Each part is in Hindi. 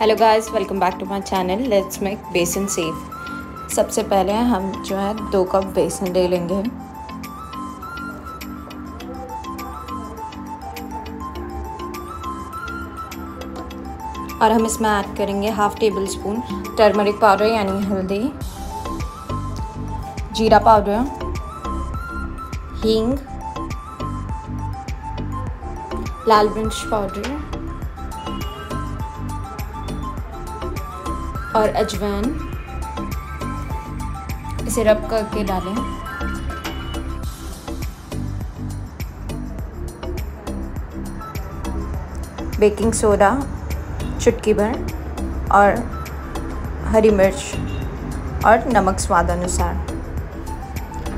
Hello guys welcome back to my channel let's make besan safe सबसे पहले हम जो है दो कप बेसन ले लेंगे। और हम इसमें ऐड करेंगे half tablespoon turmeric powder यानी हल्दी, जीरा पाउडर हींग, लाल मिर्च पाउडर और अजवाइन इसे रब करके डालें। बेकिंग सोडा, चुटकी भर और हरी मिर्च और नमक स्वाद अनुसार।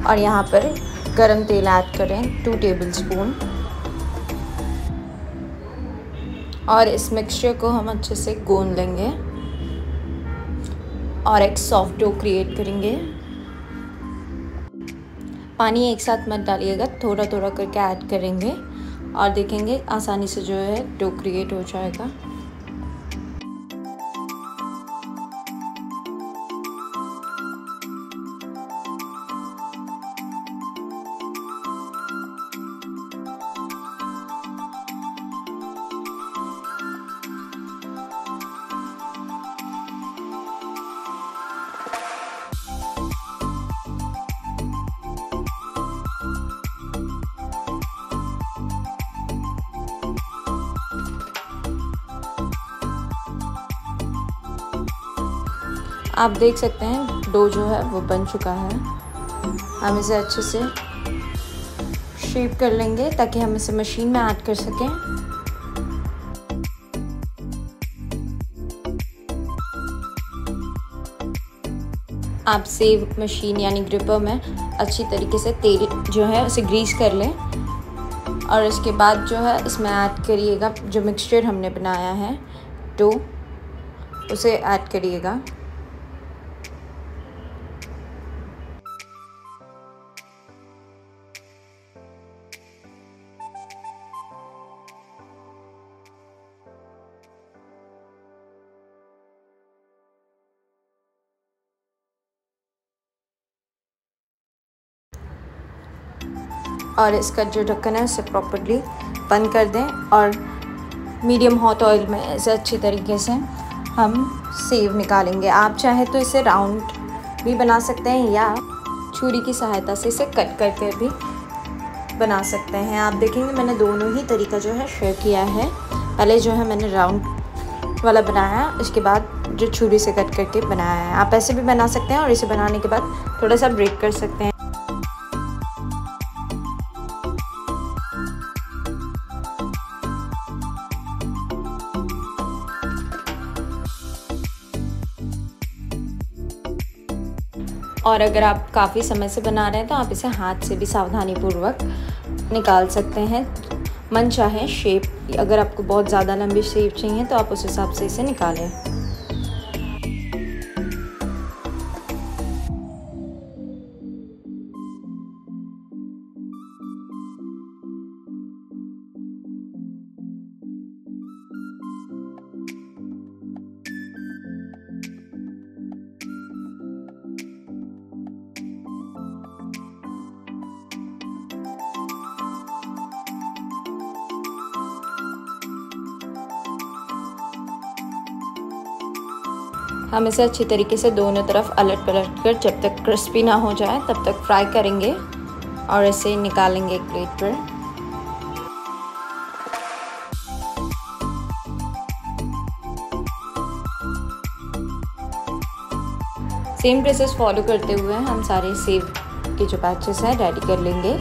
और यहाँ पर गरम तेल ऐड करें टू टेबल स्पून और इस मिक्सचर को हम अच्छे से गोंद लेंगे। और एक सॉफ्ट डो क्रिएट करेंगे। पानी एक साथ मत डालिएगा थोड़ा थोड़ा करके ऐड करेंगे। और देखेंगे, आसानी से जो है डो क्रिएट हो जाएगा। आप देख सकते हैं, डो जो है वो बन चुका है। हम इसे अच्छे से शेप कर लेंगे ताकि हम इसे मशीन में ऐड कर सकें। आप सेव मशीन यानी ग्रिपर में अच्छी तरीके से तेल जो है उसे ग्रीस कर लें। और इसके बाद जो है इसमें ऐड करिएगा जो मिक्सचर हमने बनाया है डो उसे ऐड करिएगा। और इसका जो ढक्कन है, उसे प्रॉपरली बंद कर दें और मीडियम हॉट ऑयल में इसे अच्छी तरीके से हम सेव निकालेंगे। आप चाहे तो इसे राउंड भी बना सकते हैं या छुरी की सहायता से इसे कट करके भी बना सकते हैं। आप देखेंगे मैंने दोनों ही तरीका जो है शेयर किया है। पहले जो है मैंने राउंड वाला बनाया उसके बाद जो छुरी से कट करके बनाया है। आप ऐसे भी बना सकते हैं और इसे बनाने के बाद थोड़ा सा ब्रेक कर सकते हैं। और अगर आप काफ़ी समय से बना रहे हैं तो आप इसे हाथ से भी सावधानी पूर्वक निकाल सकते हैं। मन चाहे शेप अगर आपको बहुत ज़्यादा लंबी शेप चाहिए तो आप उस हिसाब से इसे निकालें। हम इसे अच्छी तरीके से दोनों तरफ़ अलट पलट कर जब तक क्रिस्पी ना हो जाए, तब तक फ्राई करेंगे और इसे निकालेंगे एक प्लेट पर। सेम प्रोसेस फॉलो करते हुए हम सारे सेव के जो पैचेस हैं रेडी कर लेंगे।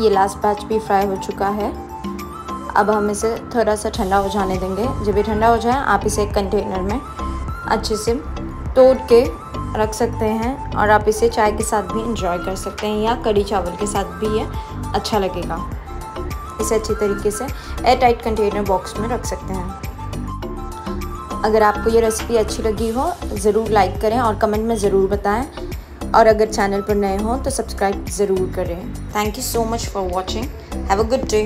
ये लास्ट बैच भी फ्राई हो चुका है। अब हम इसे थोड़ा सा ठंडा हो जाने देंगे। जब ये ठंडा हो जाए, आप इसे एक कंटेनर में अच्छे से तोड़ के रख सकते हैं और आप इसे चाय के साथ भी इंजॉय कर सकते हैं या कड़ी चावल के साथ भी ये अच्छा लगेगा। इसे अच्छी तरीके से एयर टाइट कंटेनर बॉक्स में रख सकते हैं। अगर आपको ये रेसिपी अच्छी लगी हो, ज़रूर लाइक करें और कमेंट में ज़रूर बताएँ। और अगर चैनल पर नए हों तो सब्सक्राइब ज़रूर करें। Thank you so much for watching have a good day